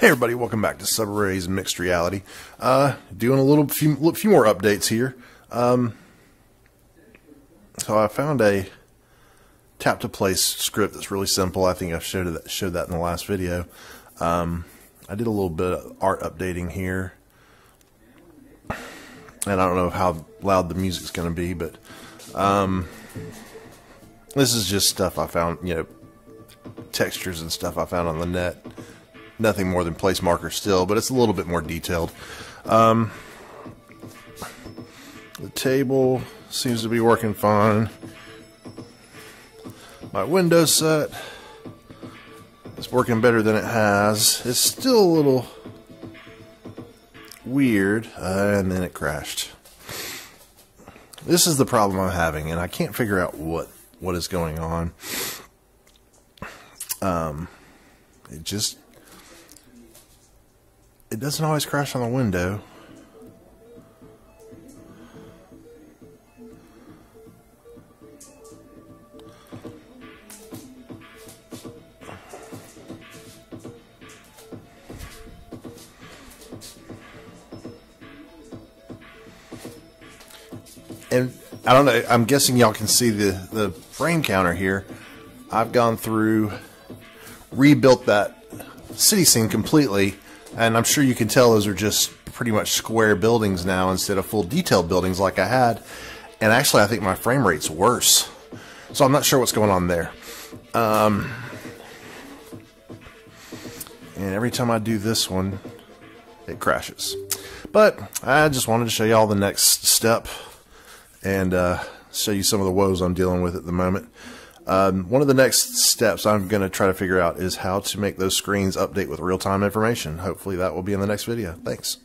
Hey everybody, welcome back to Subere's Mixed Reality. Uh, doing a little few, few more updates here. Um, so I found a tap to place script that's really simple. I think I showed that showed that in the last video. Um, I did a little bit of art updating here, and I don't know how loud the music's going to be, but um, this is just stuff I found, you know, textures and stuff I found on the net nothing more than place markers still, but it's a little bit more detailed. Um, the table seems to be working fine. My window set is working better than it has. It's still a little weird, uh, and then it crashed. This is the problem I'm having, and I can't figure out what what is going on. Um, it just it doesn't always crash on the window. And I don't know, I'm guessing y'all can see the, the frame counter here. I've gone through, rebuilt that city scene completely and I'm sure you can tell those are just pretty much square buildings now instead of full detailed buildings like I had. And actually, I think my frame rate's worse. So I'm not sure what's going on there. Um, and every time I do this one, it crashes. But I just wanted to show you all the next step and uh, show you some of the woes I'm dealing with at the moment. Um, one of the next steps I'm going to try to figure out is how to make those screens update with real-time information. Hopefully that will be in the next video. Thanks.